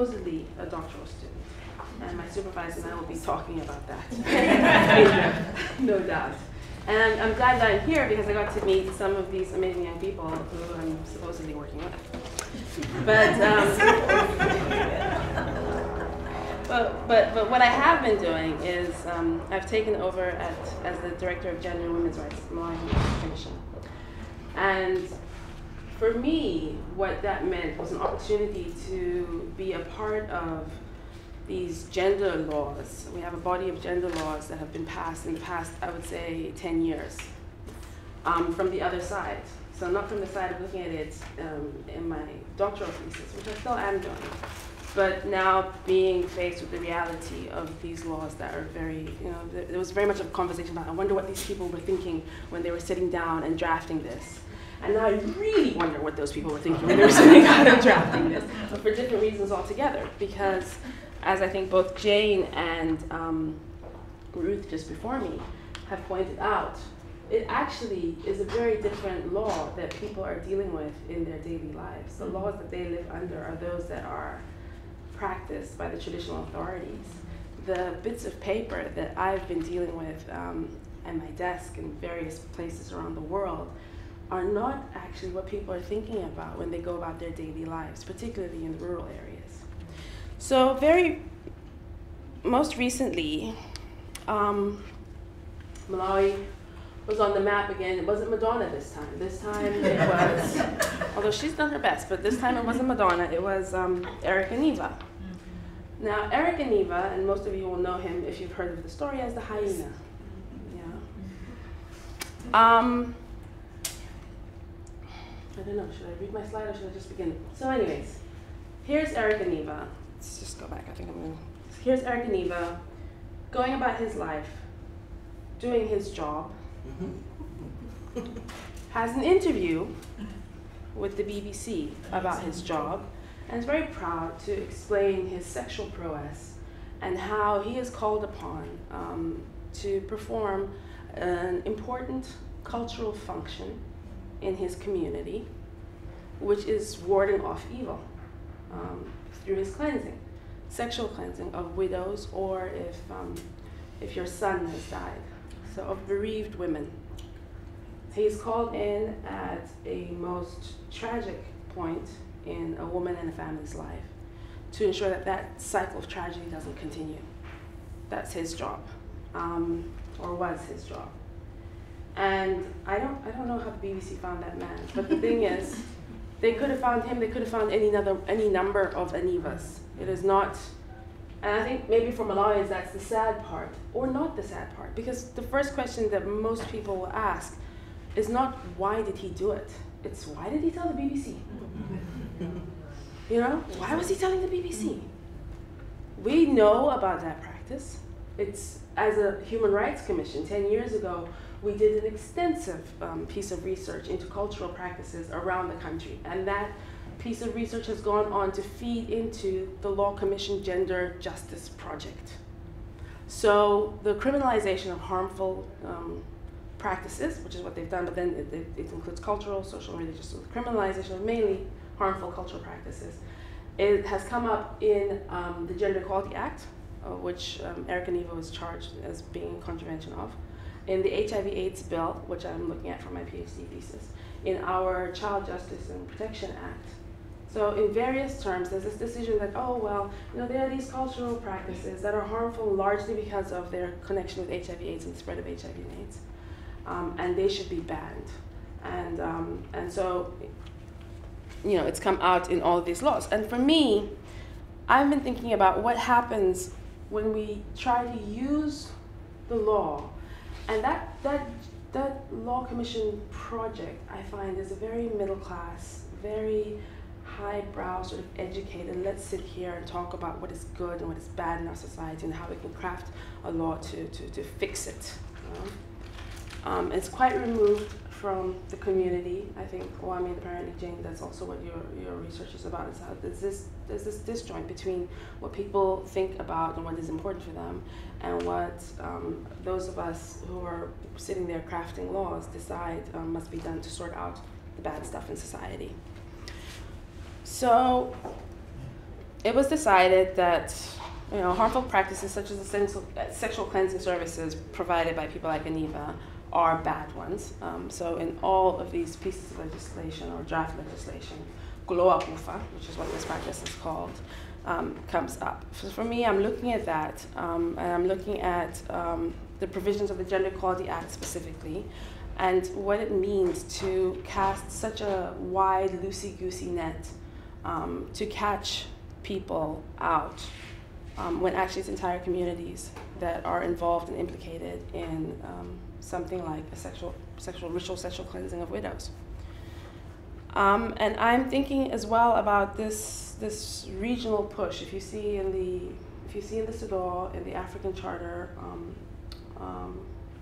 supposedly a doctoral student, and my supervisor and I will be talking about that. no doubt. And I'm glad that I'm here because I got to meet some of these amazing young people who I'm supposedly working with. But, um, but, but, but what I have been doing is um, I've taken over at, as the Director of Gender and Women's Rights Malawi Commission. And for me, what that meant was an opportunity to be a part of these gender laws. We have a body of gender laws that have been passed in the past, I would say, 10 years um, from the other side. So not from the side of looking at it um, in my doctoral thesis, which I still am doing, but now being faced with the reality of these laws that are very, you know, there was very much a conversation about, I wonder what these people were thinking when they were sitting down and drafting this. And I really wonder what those people were thinking when they were sitting down and drafting this, but for different reasons altogether. Because, as I think both Jane and um, Ruth just before me have pointed out, it actually is a very different law that people are dealing with in their daily lives. The laws that they live under are those that are practiced by the traditional authorities. The bits of paper that I've been dealing with um, at my desk in various places around the world are not actually what people are thinking about when they go about their daily lives, particularly in rural areas. So, very most recently, um, Malawi was on the map again. It wasn't Madonna this time. This time it was, although she's done her best, but this time it wasn't Madonna. It was um, Eric Aniva. Now, Eric Aniva, and most of you will know him if you've heard of the story as the hyena. Yeah. Um, I don't know, should I read my slide or should I just begin? So, anyways, here's Eric Aniva. Let's just go back. I think I'm going to. Here's Eric Aniva going about his life, doing his job, has an interview with the BBC about his job and is very proud to explain his sexual prowess and how he is called upon um, to perform an important cultural function in his community, which is warding off evil um, through his cleansing, sexual cleansing of widows or if, um, if your son has died, so of bereaved women. He is called in at a most tragic point in a woman and a family's life to ensure that that cycle of tragedy doesn't continue. That's his job, um, or was his job. And I don't, I don't know how the BBC found that man, but the thing is, they could have found him, they could have found any, other, any number of Anivas. It is not, and I think maybe for Malawians that's the sad part, or not the sad part, because the first question that most people will ask is not why did he do it, it's why did he tell the BBC? You know, why was he telling the BBC? We know about that practice. It's as a Human Rights Commission 10 years ago, we did an extensive um, piece of research into cultural practices around the country. And that piece of research has gone on to feed into the Law Commission Gender Justice Project. So the criminalization of harmful um, practices, which is what they've done, but then it, it, it includes cultural, social, and religious. So the criminalization of mainly harmful cultural practices. It has come up in um, the Gender Equality Act, uh, which um, Eric Aniva was charged as being in contravention of, in the HIV/AIDS bill, which I'm looking at for my PhD thesis, in our Child Justice and Protection Act. So in various terms, there's this decision that, oh, well, you know, there are these cultural practices that are harmful largely because of their connection with HIV AIDS and the spread of HIV and AIDS. Um, and they should be banned. And, um, and so you know, it's come out in all of these laws. And for me, I've been thinking about what happens when we try to use the law. And that, that, that law commission project, I find, is a very middle class, very highbrow, sort of educated. Let's sit here and talk about what is good and what is bad in our society and how we can craft a law to, to, to fix it. You know? um, it's quite removed from the community. I think, well, I mean, apparently, Jane, that's also what your, your research is about, is how there's this, there's this disjoint between what people think about and what is important for them and what um, those of us who are sitting there crafting laws decide um, must be done to sort out the bad stuff in society. so it was decided that you know, harmful practices such as the sexual cleansing services provided by people like Aniva are bad ones. Um, so in all of these pieces of legislation or draft legislation, Kulowa Kufa, which is what this practice is called, um, comes up. So for me, I'm looking at that, um, and I'm looking at um, the provisions of the Gender Equality Act specifically, and what it means to cast such a wide, loosey-goosey net um, to catch people out um, when actually it's entire communities that are involved and implicated in something like a sexual, sexual ritual sexual cleansing of widows. Um, and I'm thinking as well about this, this regional push. If you see in the, if you see in the CEDAW, in the African Charter, um, um,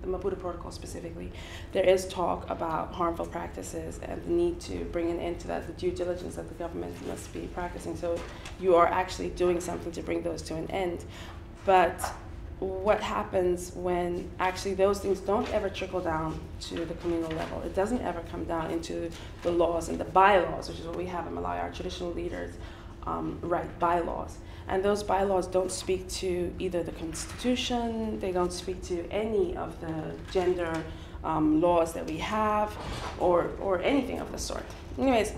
the Maputo Protocol specifically, there is talk about harmful practices and the need to bring an end to that, the due diligence that the government must be practicing. So you are actually doing something to bring those to an end. But what happens when actually those things don't ever trickle down to the communal level. It doesn't ever come down into the laws and the bylaws, which is what we have in Malawi. Our traditional leaders um, write bylaws. And those bylaws don't speak to either the Constitution, they don't speak to any of the gender um, laws that we have, or, or anything of the sort. Anyways,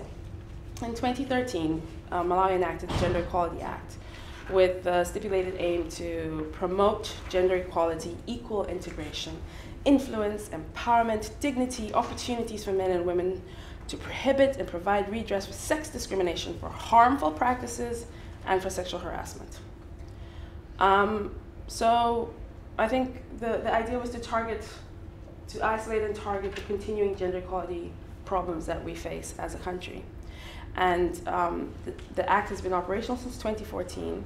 in 2013, uh, Malawi enacted the Gender Equality Act with the stipulated aim to promote gender equality, equal integration, influence, empowerment, dignity, opportunities for men and women, to prohibit and provide redress for sex discrimination, for harmful practices, and for sexual harassment. Um, so I think the, the idea was to target, to isolate and target the continuing gender equality problems that we face as a country. And um, the, the, Act has been operational since 2014.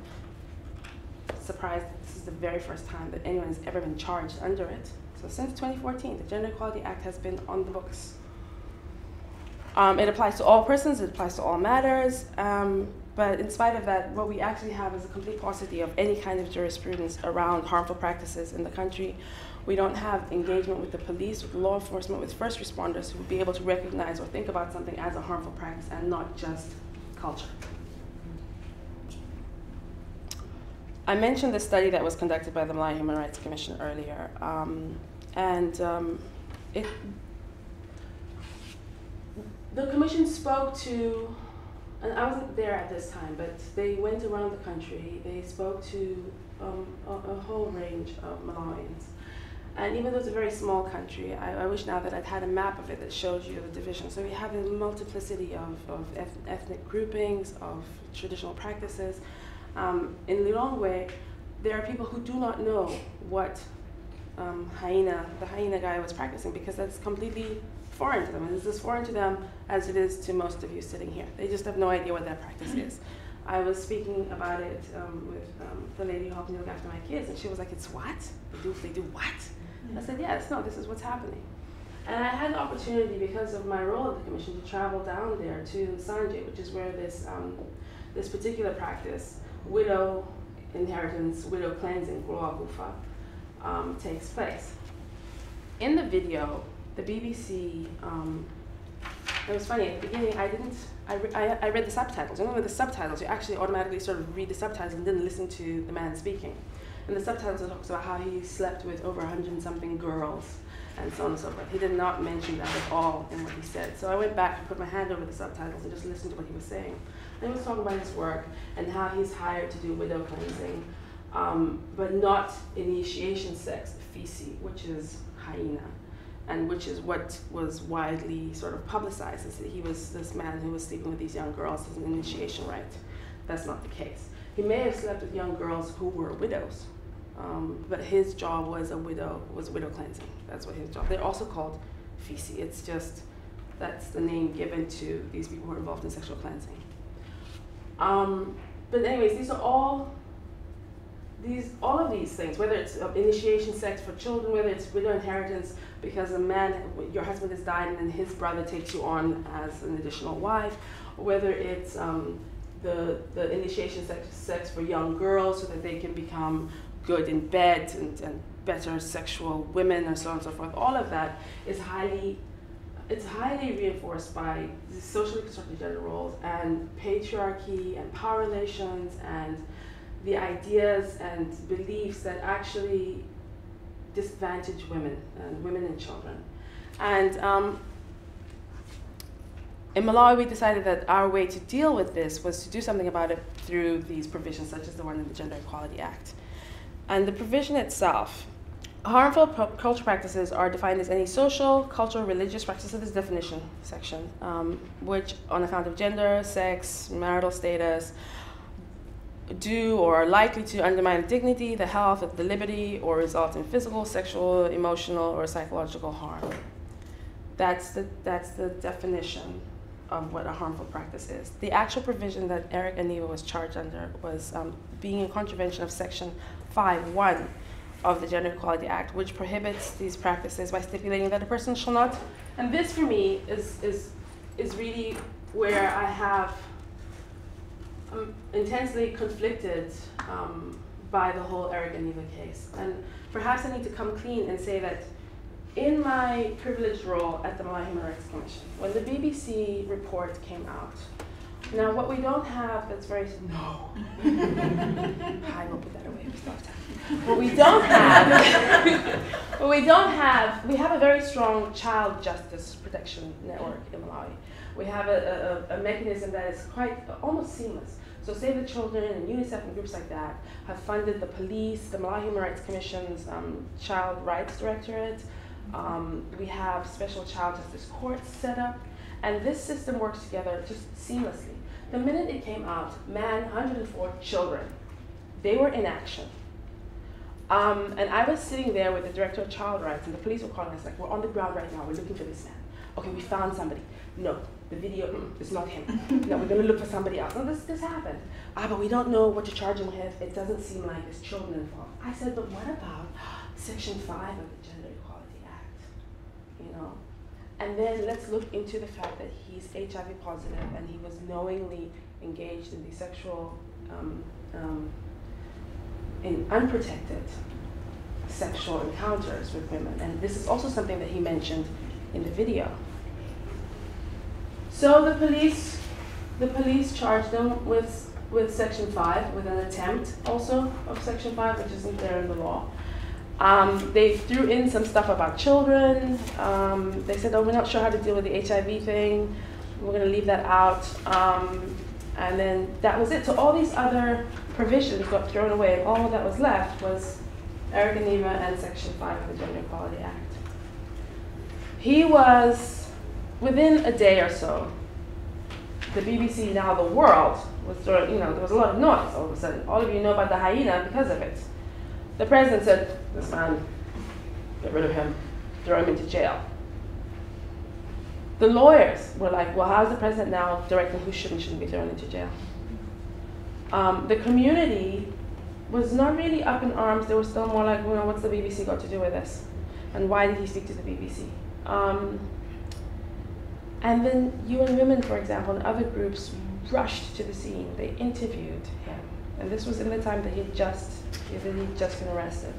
Surprised, this is the very first time that anyone has ever been charged under it. So since 2014, the Gender Equality Act has been on the books. Um, it applies to all persons, it applies to all matters, um, but in spite of that, what we actually have is a complete paucity of any kind of jurisprudence around harmful practices in the country. We don't have engagement with the police, with law enforcement, with first responders who would be able to recognize or think about something as a harmful practice and not just culture. I mentioned the study that was conducted by the Malawi Human Rights Commission earlier, um, and um, it the commission spoke to, and I wasn't there at this time, but they went around the country. They spoke to um, a, a, whole range of Malawians. And even though it's a very small country, I, I, wish now that I'd had a map of it that shows you the division. So we have a multiplicity of, of ethnic groupings, of traditional practices. Um, in Lilongwe, there are people who do not know what um, hyena, the hyena guy was practicing because that's completely foreign to them. And it's as foreign to them as it is to most of you sitting here. They just have no idea what that practice is. I was speaking about it um, with um, the lady who helped me look after my kids, and she was like, "It's what? They do? They do what?" I said, "Yes, no. This is what's happening." And I had the opportunity, because of my role at the commission, to travel down there to Nsanje, which is where this um, this particular practice, widow inheritance, widow cleansing, um, takes place. In the video, the BBC, um, it was funny, at the beginning I didn't, I, re I, I, read the subtitles. And with the subtitles, you actually automatically sort of read the subtitles and didn't listen to the man speaking. And the subtitles talks about how he slept with over a hundred and something girls and so on and so forth. He did not mention that at all in what he said. So I went back and put my hand over the subtitles and just listened to what he was saying. And he was talking about his work and how he's hired to do widow cleansing, um, but not initiation sex, fisi, which is hyena and which is what was widely sort of publicized, is that he was this man who was sleeping with these young girls as an initiation rite. That's not the case. He may have slept with young girls who were widows, um, but his job was a widow was widow cleansing. That's what his job. They're also called fisi. It's just that's the name given to these people who are involved in sexual cleansing. Um, but anyways, these are all these all of these things, whether it's initiation sex for children, whether it's widow inheritance, because a man, your husband has died and then his brother takes you on as an additional wife, whether it's um, the, the initiation sex, sex for young girls so that they can become good in bed and, and better sexual women and so on and so forth. All of that is highly it's highly reinforced by socially constructed gender roles and patriarchy and power relations and the ideas and beliefs that actually disadvantage women and women and children. And um, in Malawi, we decided that our way to deal with this was to do something about it through these provisions, such as the one in the Gender Equality Act. And the provision itself harmful cultural practices are defined as any social, cultural, religious practice of this definition section, um, which on account of gender, sex, marital status, do or are likely to undermine the dignity, the health, of the liberty, or result in physical, sexual, emotional, or psychological harm. That's the, that's the definition of what a harmful practice is. The actual provision that Eric Aniva was charged under was um, being in contravention of Section 5.1 of the Gender Equality Act, which prohibits these practices by stipulating that a person shall not. And this, for me, is is is really where I have um, intensely conflicted um, by the whole Eric Aniva case. And perhaps I need to come clean and say that in my privileged role at the Malawi Human Rights Commission, when the BBC report came out, now what we don't have that's very no. I will put that away. What we don't have, what we don't have, we have a very strong child justice protection network in Malawi. We have a, a, a mechanism that is quite almost seamless. So Save the Children and UNICEF and groups like that have funded the police, the Malawi Human Rights Commission's um, Child Rights Directorate. Um, we have special child justice courts set up. And this system works together just seamlessly. The minute it came out, man, 104 children, they were in action. Um, and I was sitting there with the director of child rights, and the police were calling us like, "We're on the ground right now. We're looking for this man. Okay, we found somebody. No, the video is not him. no, we're going to look for somebody else. No, this this happened. Ah, but we don't know what to charge him with. It doesn't seem like there's children involved. I said, but what about Section Five of the Gender Equality Act? You know, and then let's look into the fact that he's HIV positive and he was knowingly engaged in these sexual. Um, um, in unprotected sexual encounters with women. And this is also something that he mentioned in the video. So the police, the police charged them with with Section 5, with an attempt also of Section 5, which isn't there in the law. Um, they threw in some stuff about children. Um, they said, oh, we're not sure how to deal with the HIV thing. We're going to leave that out. Um, and then that was it. So all these other provisions got thrown away, and all that was left was Eric Aniva and Section 5 of the Gender Equality Act. He was, within a day or so, the BBC, now the world, was of, you know, there was a lot of noise all of a sudden. All of you know about the hyena because of it. The president said, this man, get rid of him, throw him into jail. The lawyers were like, well, how's the president now directing who should and shouldn't be thrown into jail? um, the community was not really up in arms. They were still more like, know, what's the BBC got to do with this? And why did he speak to the BBC? Um, and then UN Women, for example, and other groups rushed to the scene. They interviewed him. And this was in the time that he had just, that he'd just been arrested.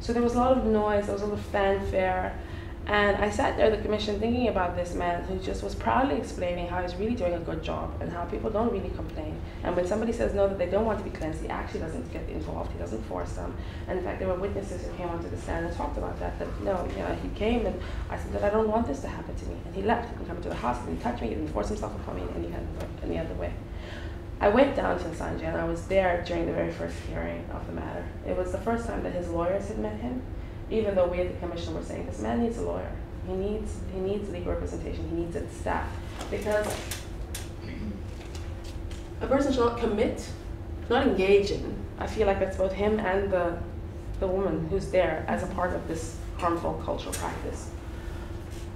So there was a lot of noise, there was a lot of fanfare. And I sat there at the commission thinking about this man who just was proudly explaining how he's really doing a good job and how people don't really complain. And when somebody says no, that they don't want to be cleansed, he actually doesn't get involved, he doesn't force them. And in fact, there were witnesses who came onto the stand and talked about that, that no, yeah, he came and I said that I don't want this to happen to me. And he left, he didn't come to the house, he didn't touch me, he didn't force himself upon me in any other way. I went down to Nsanje and I was there during the very first hearing of the matter. It was the first time that his lawyers had met him even though we at the commission were saying this man needs a lawyer. He needs he needs legal representation. He needs its staff because a person should not commit, not engage in. I feel like that's both him and the the woman who's there as a part of this harmful cultural practice.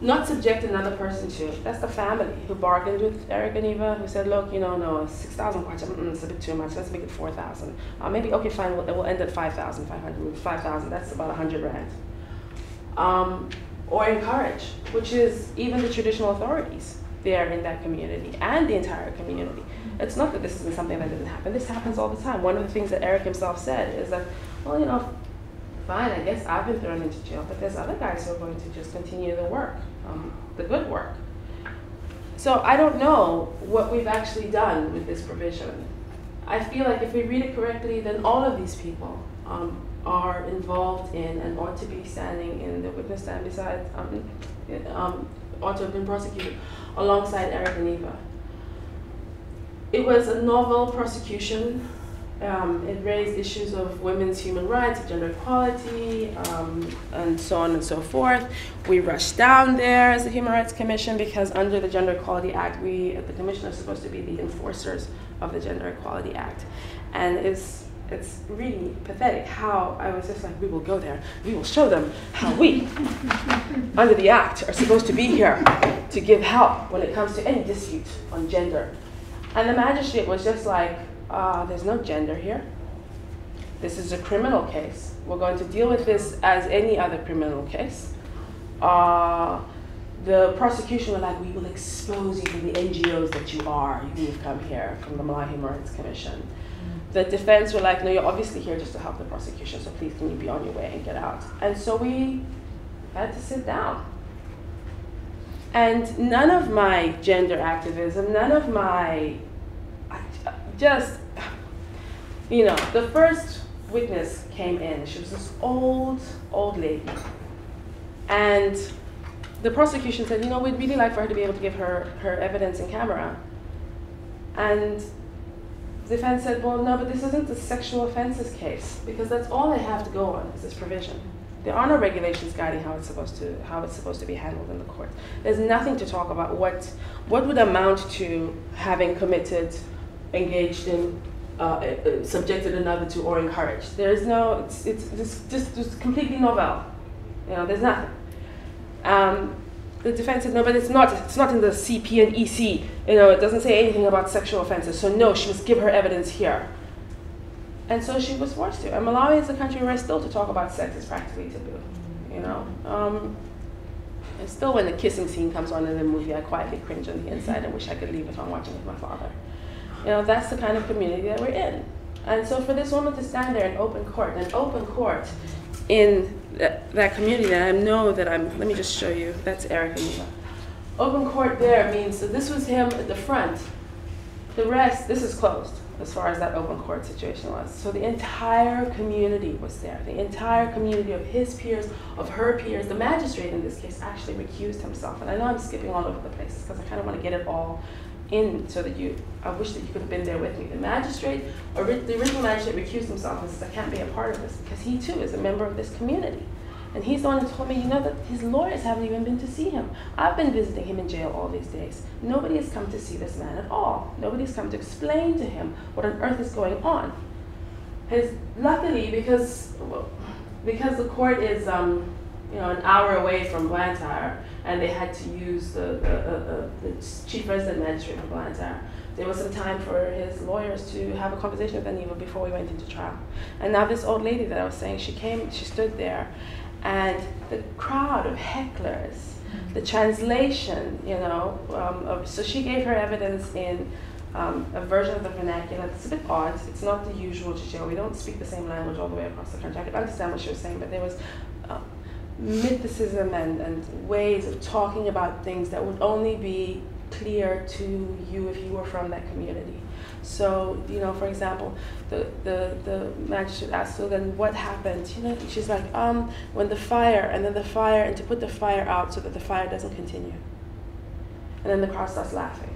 Not subject another person to. That's the family who bargained with Eric Aniva, who said, look, you know, no, 6,000 kwacha, mm, it's a bit too much, let's make it 4,000. Uh, maybe, okay, fine, we'll, we'll end at 5,500, 5,000, that's about 100 rand. Um, or encourage, which is even the traditional authorities there in that community and the entire community. It's not that this isn't something that didn't happen. This happens all the time. One of the things that Eric himself said is that, well, you know, fine, I guess I've been thrown into jail, but there's other guys who are going to just continue the work, um, the good work. So I don't know what we've actually done with this provision. I feel like if we read it correctly, then all of these people um, are involved in and ought to be standing in the witness stand beside, um, um, ought to have been prosecuted alongside Eric Aniva. It was a novel prosecution. Um, it raised issues of women's human rights, gender equality, um, and so on and so forth. We rushed down there as the Human Rights Commission because under the Gender Equality Act, we, at the Commission, are supposed to be the enforcers of the Gender Equality Act. And it's, it's really pathetic how I was just like, we will go there. We will show them how we, under the Act, are supposed to be here to give help when it comes to any dispute on gender. And the magistrate was just like, uh, there's no gender here. This is a criminal case. We're going to deal with this as any other criminal case. Uh, the prosecution were like, we will expose you to the NGOs that you are. You've come here from the Malawi Human Rights Commission. Mm. The defense were like, no, you're obviously here just to help the prosecution, so please can you be on your way and get out? And so we had to sit down. And none of my gender activism, none of my, just, you know, the first witness came in. She was this old, old lady. And the prosecution said, you know, we'd really like for her to be able to give her, her evidence in camera. And the defense said, well, no, but this isn't a sexual offenses case because that's all they have to go on is this provision. There are no regulations guiding how it's supposed to how it's supposed to be handled in the court. There's nothing to talk about what what would amount to having committed, engaged in, uh, uh, subjected another to, or encouraged. There's no it's it's just just, just completely novel. You know, there's nothing. Um, the defense said, no, but it's not, it's not in the CP and EC. You know, it doesn't say anything about sexual offenses. So no, she must give her evidence here. And so she was forced to. And Malawi is a country where still to talk about sex is practically taboo. You know, um, and still when the kissing scene comes on in the movie, I quietly cringe on the inside and wish I could leave it on watching with my father. You know, that's the kind of community that we're in. And so for this woman to stand there in open court, an open court in that, that community that I know that I'm, let me just show you, that's Eric. Open court there means, so this was him at the front. The rest, this is closed as far as that open court situation was. So the entire community was there. The entire community of his peers, of her peers. The magistrate in this case actually recused himself. And I know I'm skipping all over the place because I kind of want to get it all in so that you, I wish that you could have been there with me. The magistrate, or the original magistrate recused himself and says, I can't be a part of this because he too is a member of this community. And he's the one who told me, you know, that his lawyers haven't even been to see him. I've been visiting him in jail all these days. Nobody has come to see this man at all. Nobody's come to explain to him what on earth is going on. His, luckily, because, well, because the court is, um, you know, an hour away from Blantyre, and they had to use the, the, uh, the chief resident magistrate of Blantyre. There was some time for his lawyers to have a conversation with Aniva before we went into trial. And now this old lady that I was saying, she came, she stood there, and the crowd of hecklers, the translation, you know, um, of, so she gave her evidence in um, a version of the vernacular. It's a bit odd. It's not the usual Chichewa. We don't speak the same language all the way across the country. I could understand what she was saying, but there was uh, mythicism and, and ways of talking about things that would only be clear to you if you were from that community. So, you know, for example, the, the, the magistrate asked, so then what happened? You know, she's like, um, when the fire, and then the fire, and to put the fire out so that the fire doesn't continue. And then the crowd starts laughing.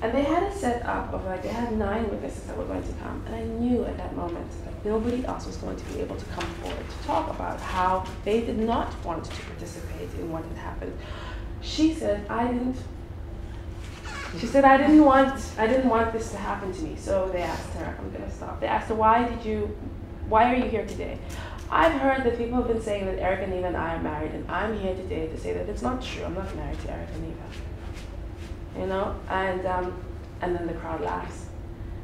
And they had a set up of like, they had nine witnesses that were going to come. And I knew at that moment that nobody else was going to be able to come forward to talk about how they did not want to participate in what had happened. She said, I didn't she said, I didn't want, I didn't want this to happen to me. So they asked her, I'm gonna stop. They asked her, why did you, why are you here today? I've heard that people have been saying that Eric Aniva and I are married, and I'm here today to say that it's not true. I'm not married to Eric Aniva. You know, and um, and then the crowd laughs,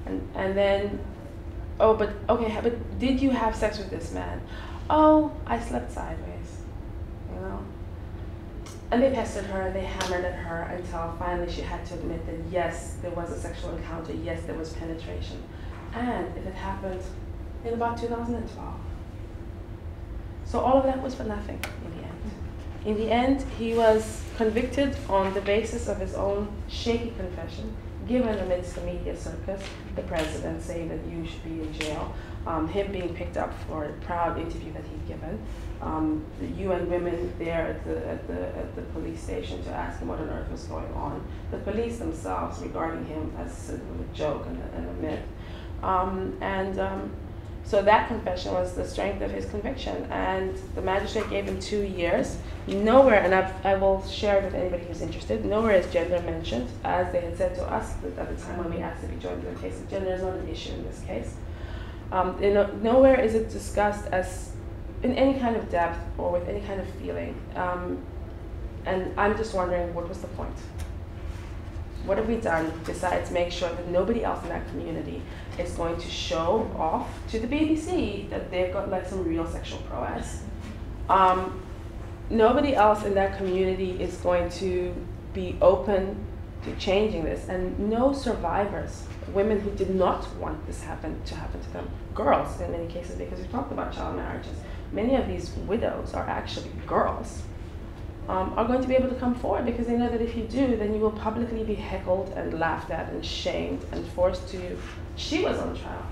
and and then, oh, but okay, but did you have sex with this man? Oh, I slept sideways. You know, and they pestered her and they hammered at her until finally she had to admit that yes, there was a sexual encounter, yes, there was penetration. And if it happened in about 2012. So all of that was for nothing in the end. In the end, he was convicted on the basis of his own shaky confession, given amidst the media circus, the president saying that you should be in jail, um, him being picked up for a proud interview that he'd given, um, the UN women there at the, at, the, at the police station to ask him what on earth was going on, the police themselves regarding him as a joke and a, and a myth. Um, and um, so that confession was the strength of his conviction. And the magistrate gave him two years. Nowhere, and I've, I will share it with anybody who's interested, nowhere is gender mentioned, as they had said to us at the time when we asked to be joined in the case. Gender is not an issue in this case. Um, nowhere is it discussed as in any kind of depth or with any kind of feeling. Um, and I'm just wondering, what was the point? What have we done besides make sure that nobody else in that community is going to show off to the BBC that they've got like some real sexual prowess? Um, nobody else in that community is going to be open to changing this, and no survivors, women who did not want this happen to happen to them, girls in many cases, because we talked about child marriages. Many of these widows are actually girls um, are going to be able to come forward because they know that if you do, then you will publicly be heckled and laughed at and shamed and forced to. She was on trial,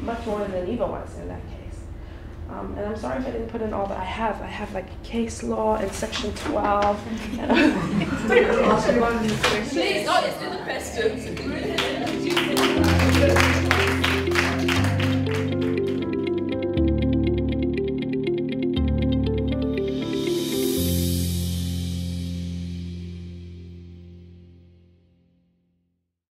much more than Eva was in that case. Um, and I'm sorry if I didn't put in all that I have. I have like case law and section 12. Please, oh, it's in the questions.